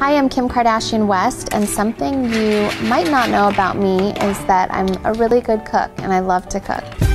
Hi, I'm Kim Kardashian West, and something you might not know about me is that I'm a really good cook and I love to cook.